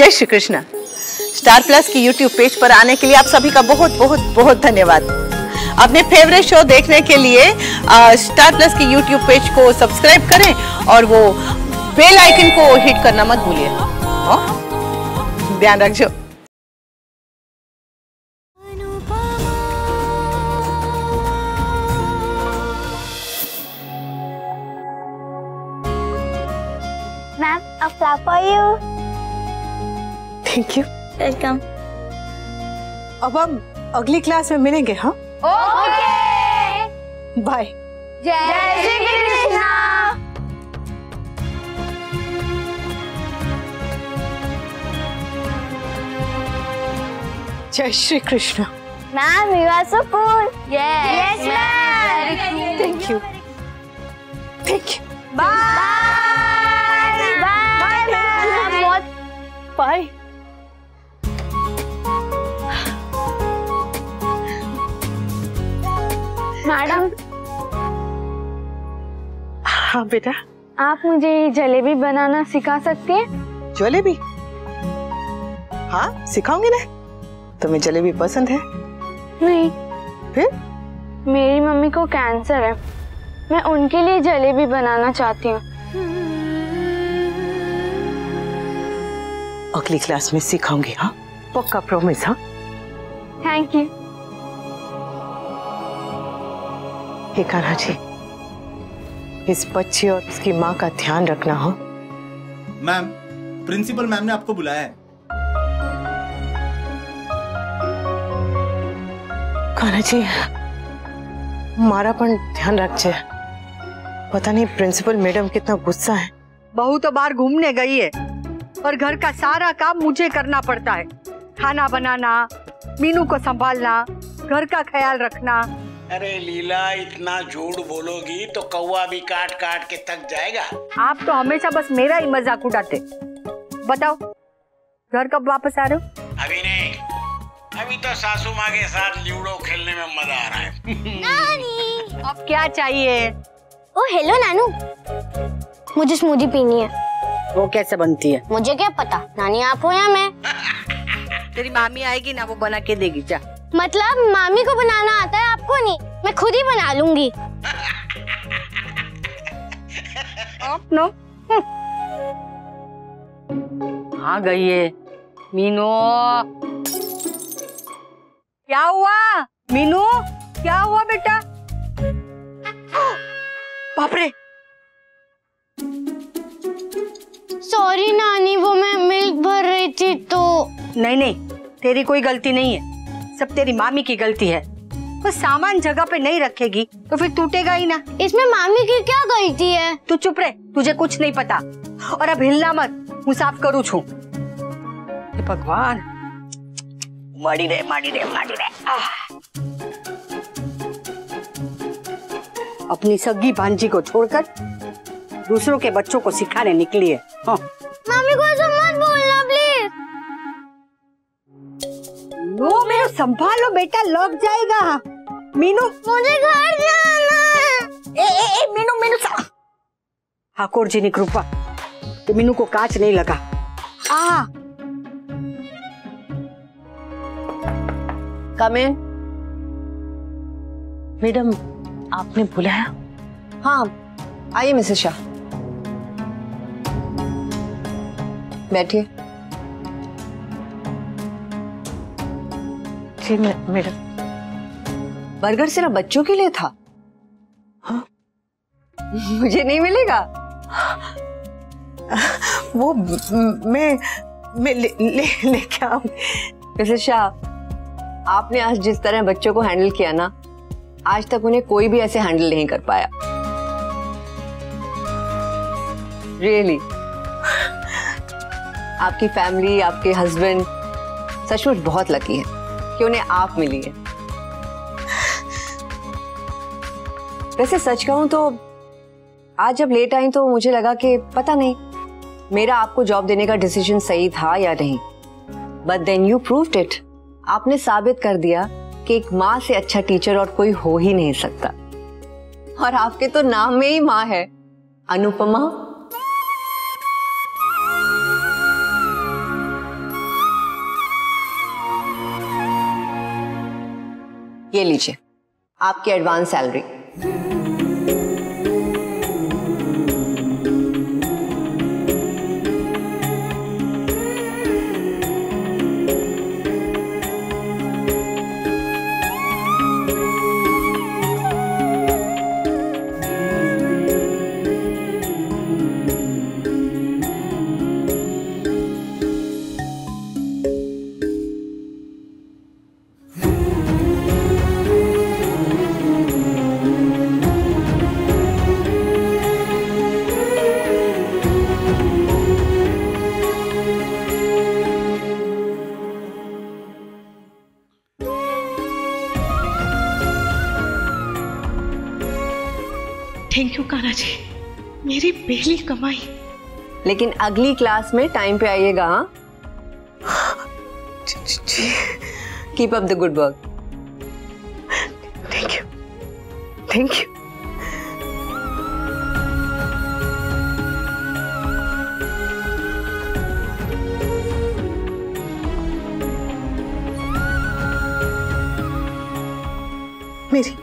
जय Shri Krishna Star Plus की YouTube page पर आने के लिए आप सभी का बहुत बहुत बहुत धन्यवाद अपने फेवरेट शो देखने के लिए आ, स्टार प्लस की यूट्यूब पेज को सब्सक्राइब करें और वो बेल आइकन को हिट करना मत भूलिए हाँ? ध्यान रखो Ma'am, a flower for you. Thank you welcome अब हम अगली क्लास में मिलेंगे हाँ? ओके बाय जय श्री कृष्णा. जय Shri Krishna. Ma'am you are so cool yes thank you thank you bye bye ma'am bye madam. हाँ बेटा। आप मुझे जलेबी बनाना सिखा सकती हैं? जलेबी? हाँ सिखाऊँगी ना। तुम्हें जलेबी पसंद है? नहीं। फिर? मेरी मम्मी को कैंसर है। मैं उनके लिए जलेबी बनाना चाहती हूँ। अगली क्लास में सिखाऊँगी हाँ? पक्का प्रॉमिस हाँ? थैंक यू हे कान्हा जी इस बच्ची और उसकी माँ का ध्यान रखना हो। मैम प्रिंसिपल मैम ने आपको बुलाया है। कान्हा जी मारा पण ध्यान रखजे। पता नहीं प्रिंसिपल मैडम कितना गुस्सा है। बहू तो बाहर घूमने गई है और घर का सारा काम मुझे करना पड़ता है। खाना बनाना मीनू को संभालना घर का ख्याल रखना अरे लीला इतना झूठ बोलोगी तो कौवा भी काट काट के थक जाएगा। आप तो हमेशा बस मेरा ही मज़ाक उड़ाते। बताओ घर कब वापस आ रहे हो? अभी नहीं अभी तो सासू माँ के साथ ल्यूडो खेलने में मज़ा आ रहा है। अब क्या चाहिए? ओ हेलो नानू। मुझे स्मूदी पीनी है। वो कैसे बनती है? मुझे क्या पता? नानी आप हो या मैं? तेरी मामी आएगी ना वो बना के देगी जा। मतलब मामी को बनाना आता है आपको नहीं मैं खुद ही बना लूँगी। आप नो। हाँ गई है। मीनू। क्या हुआ? मीनू क्या हुआ बेटा? बाप रे। सॉरी नानी वो मैं मिल्क भर रही थी तो। नहीं नहीं तेरी कोई गलती नहीं है। सब तेरी मामी की गलती है। वो सामान जगह पे नहीं रखेगी तो फिर टूटेगा ही ना। इसमें मामी की क्या गलती है? तू चुप रहे तुझे कुछ नहीं पता। और अब हिलना मत हूँ साफ़ करूँ छू। भगवान। माड़ी रे माड़ी रे माड़ी रे। अपनी सगी भांजी को छोड़कर दूसरों के बच्चों को सिखाने निकली है। हाँ। मामी को ऐसा मत बोलना प्लीज़ लो मेरा संभालो बेटा लग जाएगा। मीनू? मुझे घर जाना ए ए ए मीनू मीनू ठाकुर जी ने कृपा। कि मीनू को कांच नहीं लगा। आ कम मैडम आपने बुलाया हाँ? आइए मिसेस शाह। बैठिए। जी मैडम। बर्गर सिर्फ़ बच्चों के लिए था। हाँ? मुझे नहीं मिलेगा। वो म- मैं ले ले लेके आऊँ। मिसेस शाह आपने आज जिस तरह बच्चों को हैंडल किया ना आज तक उन्हें कोई भी ऐसे हैंडल नहीं कर पाया। रियली आपकी फैमिली आपके हस्बैंड सचमुच बहुत लकी है कि उन्हें आप मिली है। वैसे सच कहूँ तो आज जब लेट आई तो मुझे लगा कि पता नहीं, मेरा आपको जॉब देने का डिसीज़न सही था या नहीं। But then you prove it आपने साबित कर दिया कि एक माँ से अच्छा टीचर और कोई हो ही नहीं सकता। और आपके तो नाम में ही माँ है, अनुपमा। ये लीजिए, आपकी एडवांस सैलरी थैंक पहली कमाई। लेकिन अगली क्लास में टाइम पे आइएगा हाँ? Keep up the good work thank you thank you मेरी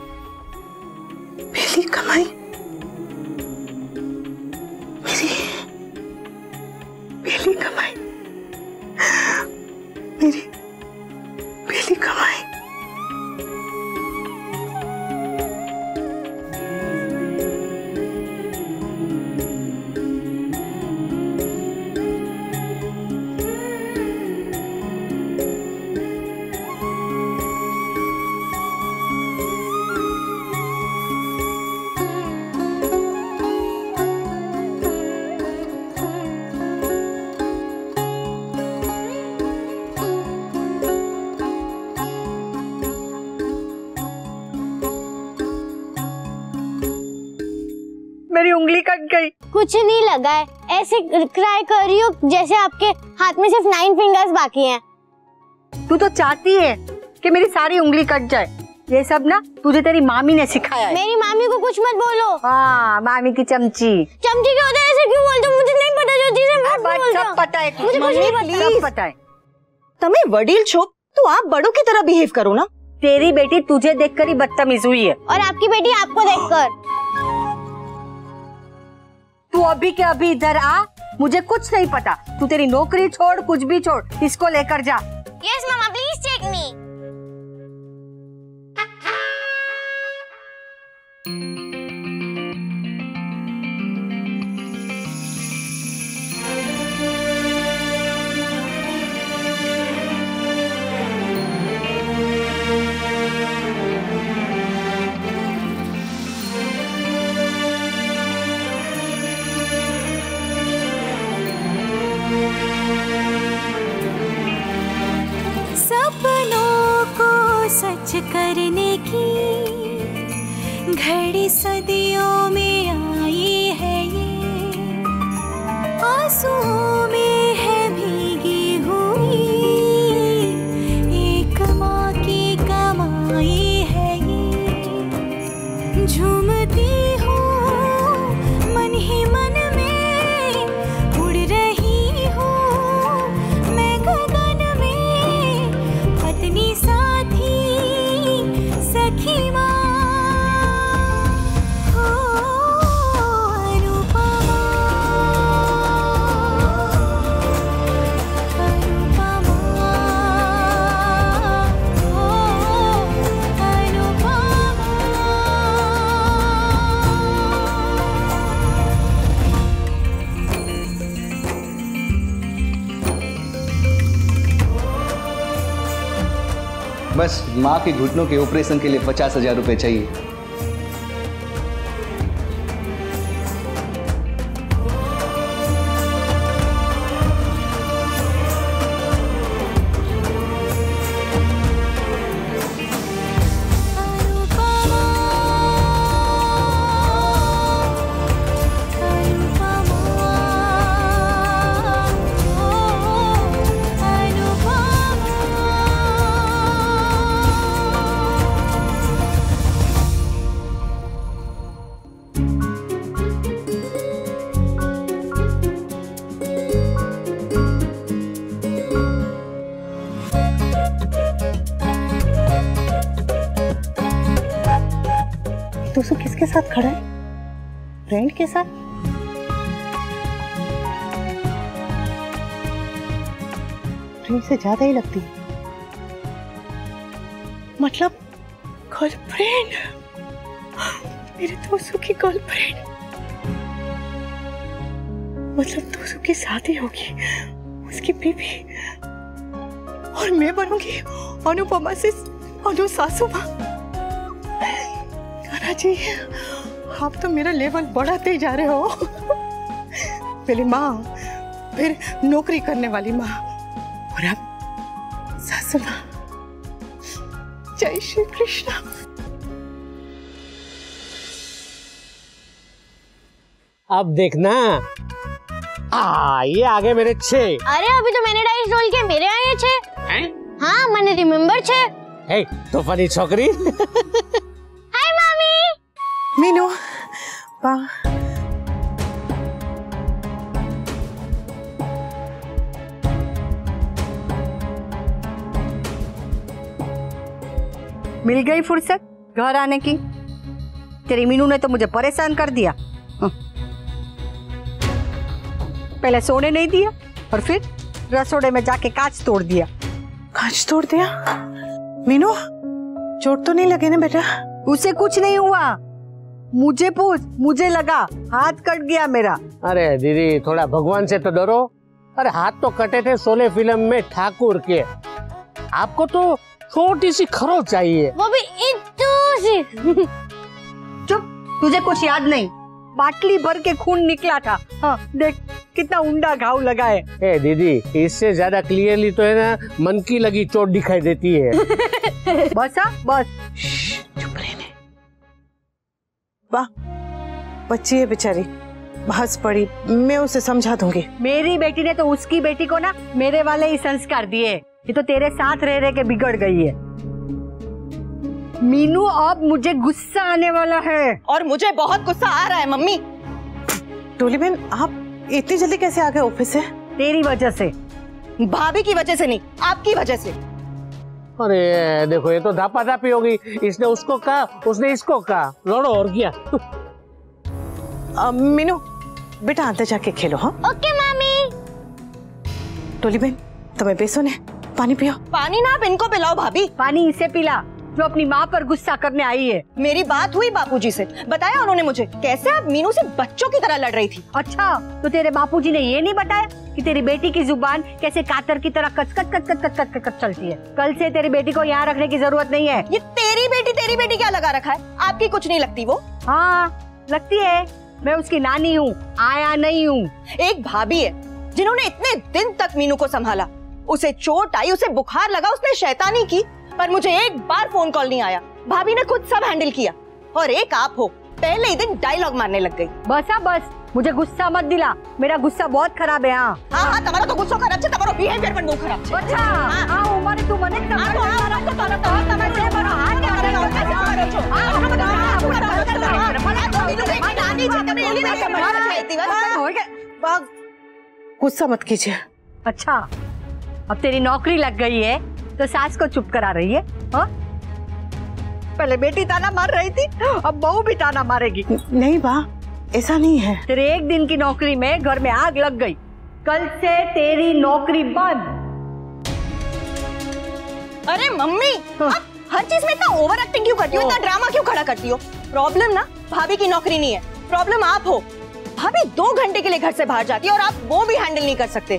उंगली कट गई। कुछ नहीं लगा है। ऐसे क्राई कर रही हो जैसे आपके हाथ में सिर्फ़ नाइन फिंगर्स बाकी हैं। तू तो चाहती है कि मेरी सारी उंगली कट जाए। ये सब ना तुझे तेरी मामी ने सिखाया है। मेरी मामी को कुछ मत बोलो। हाँ मामी की चमची। चमची क्या होता है ऐसे क्यों बोलते मुझे नहीं पता जो चीज़ें सब पता है मुझे कुछ नहीं पता। है। तुम्हें वडील छो तो आप बड़ों की तरह बिहेव करो ना। तेरी बेटी तुझे देखकर ही बदतमीज हुई है। और आपकी बेटी आपको देखकर। तू अभी के अभी इधर आ। मुझे कुछ नहीं पता। तू तेरी नौकरी छोड़, कुछ भी छोड़। इसको लेकर जा। यस मामा सच करने की घड़ी सदियों में सखी माँ के घुटनों के ऑपरेशन के लिए पचास हज़ार रुपये चाहिए। साथ खड़ा है? फ्रेंड के साथ? फ्रेंड से ज़्यादा ही लगती है। मतलब गर्लफ्रेंड मेरे दोस्तों की गर्लफ्रेंड मतलब दोस्तों की शादी होगी। उसकी बेबी और मैं बनूँगी। अनुपमा से अनु सासू माँ। कान्हा जी आप तो मेरा लेवल बढ़ाते ही जा रहे हो। पहले माँ फिर नौकरी करने वाली माँ और अब सासू माँ। जय श्री कृष्ण। अब देखना। आ ये आगे मेरे छे। अरे अभी तो मैंने डाइस रोल के मेरे आए छे। हैं? हाँ मैंने रिमेम्बर छे। हे तो फनी छोकरी। मीनू बा मिल गई फुर्सत घर आने की। तेरी मीनू ने तो मुझे परेशान कर दिया। पहले सोने नहीं दिया और फिर रसोड़े में जाके कांच तोड़ दिया। कांच तोड़ दिया? मीनू चोट तो नहीं लगे ना बेटा? उसे कुछ नहीं हुआ। मुझे पूछ मुझे लगा हाथ कट गया मेरा। अरे दीदी थोड़ा भगवान से तो डरो। अरे हाथ तो कटे थे सोले फ़िल्म में ठाकुर के। आपको तो छोटी सी खरो चाहिए। वो भी सी। चुप तुझे कुछ याद नहीं। बाटली भर के खून निकला था। हाँ देख कितना उंडा घाव लगा है। ए दीदी इससे ज़्यादा क्लियरली तो है ना मन की लगी चोट दिखाई देती है। बस हाँ बस। वाह बच्ची है बेचारी। हंस पड़ी मैं उसे समझा दूँगी। मेरी बेटी ने तो उसकी बेटी को ना मेरे वाले ही संस्कार दिए। ये तो तेरे साथ रह रह के बिगड़ गई है। मीनू अब मुझे गुस्सा आने वाला है। और मुझे बहुत गुस्सा आ रहा है मम्मी। टोली बहन आप इतनी जल्दी कैसे आ गए ऑफ़िस से? तेरी वजह से। भाभी की वजह से नहीं आपकी वजह से। अरे देखो ये तो धापा धापी होगी। इसने उसको कहा उसने इसको कहा। लड़ो और क्या। मीनू बेटा आते जाके खेलो हाँ? ओके मामी। टोली बहन तुम्हें बेसो ने पानी पियो। पानी ना आप इनको पिलाओ भाभी। पानी इसे पिला। जो अपनी माँ पर गुस्सा करने आई है। मेरी बात हुई बापूजी से। बताया उन्होंने मुझे। कैसे आप मीनू से बच्चों की तरह लड़ रही थी? अच्छा तो तेरे बापूजी ने ये नहीं बताया कि तेरी बेटी की ज़ुबान कैसे कातर की तरह कच कच कच कच कच कच कच चलती है। कल से तेरी बेटी को यहाँ रखने की ज़रूरत नहीं है। ये तेरी बेटी तेरी बेटी क्या लगा रखा है? आपकी कुछ नहीं लगती वो? हाँ लगती है। मैं उसकी नानी हूँ आया नहीं हूँ। एक भाभी है जिन्होंने इतने दिन तक मीनू को संभाला। उसे चोट आई उसे बुखार लगा उसने शैतानी की। पर मुझे एक बार फ़ोन कॉल नहीं आया भाभी ने खुद सब हैंडल किया और एक आप हो पहले ही दिन डायलॉग मारने लग गई बस आ बस मुझे गुस्सा मत दिला मेरा गुस्सा बहुत खराब है हाँ हाँ हाँ तुम्हारा तो गुस्सा खराब है तुम्हारा बिहेवियर पण खराब अच्छा हाँ उमर तू मने कर तो गुस्सा मत कीजिए अच्छा अब तेरी नौकरी लग गई है तो सास को चुप करा रही है हाँ? पहले बेटी ताना मार रही थी अब बहू भी ताना मारेगी। नहीं बा ऐसा नहीं है। तेरे एक दिन की नौकरी में घर में आग लग गई। कल से तेरी नौकरी बंद। अरे मम्मी आप हर चीज़ में इतना ओवर एक्टिंग क्यों करती हो? इतना ड्रामा क्यों खड़ा करती हो? प्रॉब्लम ना भाभी की नौकरी नहीं है। प्रॉब्लम आप हो। भाभी दो घंटे के लिए घर से बाहर जाती है और आप वो भी हैंडल नहीं कर सकते।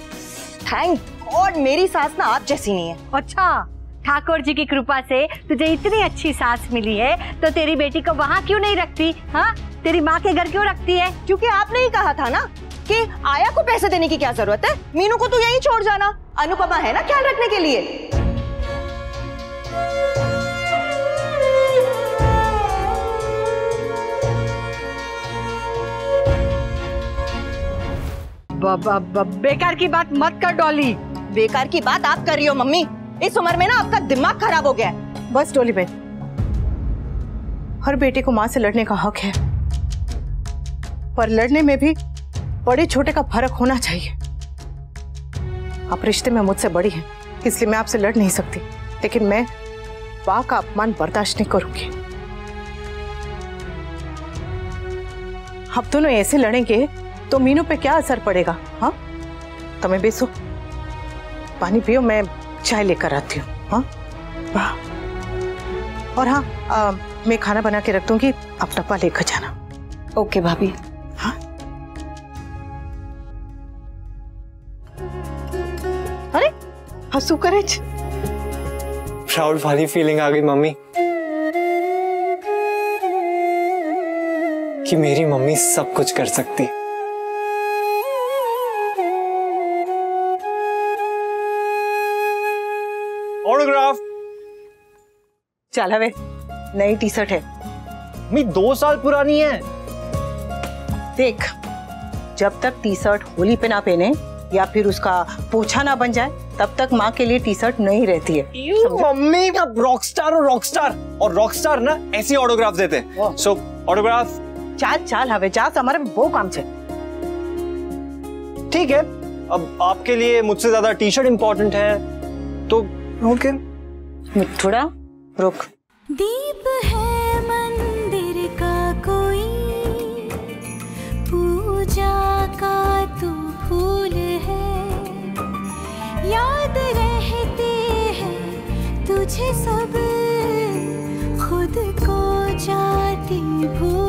थैंक गॉड मेरी सास ना आप जैसी नहीं है। अच्छा ठाकुर जी की कृपा से तुझे इतनी अच्छी सास मिली है तो तेरी बेटी को वहाँ क्यों नहीं रखती हाँ? तेरी माँ के घर क्यों रखती है? क्योंकि आपने ही कहा था ना कि आया को पैसे देने की क्या ज़रूरत है? मीनू को तो यहीं छोड़ जाना। अनुपमा है ना ख्याल रखने के लिए? बेकार की बात मत कर डॉली। बेकार की बात आप कर रही हो, मम्मी। इस उम्र में ना आपका दिमाग खराब हो गया है। बस, डोली बहन हर बेटे को माँ से लड़ने का हक है। पर लड़ने में भी बड़े छोटे का फ़र्क होना चाहिए। आप रिश्ते में मुझसे बड़ी हैं, इसलिए मैं आपसे लड़ नहीं सकती। लेकिन मैं बा का अपमान बर्दाश्त नहीं करूँगी। आप दोनों ऐसे लड़ेंगे तो मीनू पे क्या असर पड़ेगा हाँ? तुम्हें बेसो पानी पियो मैं चाय लेकर आती हूँ। हाँ? वाह। और हाँ आ, मैं खाना बना के रख दूँगी आप डब्बा लेकर जाना। ओके भाभी। हाँ? अरे हंसू करे प्राउड वाली फीलिंग आ गई मम्मी। कि मेरी मम्मी सब कुछ कर सकती। चल हवे नई टी शर्ट है। मी दो साल पुरानी है। देख जब तक टी शर्ट होली पे ना पहने या फिर उसका पोछा ना बन जाए तब तक माँ के लिए टी शर्ट नहीं रहती है। मम्मी अब रॉकस्टार और रॉकस्टार और रॉकस्टार ना ऐसी ऑटोग्राफ देते हैं। सो ऑटोग्राफ चाल चाल हवे जा हमारे वो काम छे। ठीक है अब आपके लिए मुझसे ज़्यादा टी शर्ट इंपॉर्टेंट है तो ओके थोड़ा रुक। दीप है मंदिर का कोई, पूजा का तू फूल है। याद रहते हैं तुझे सब, खुद को जाती भूल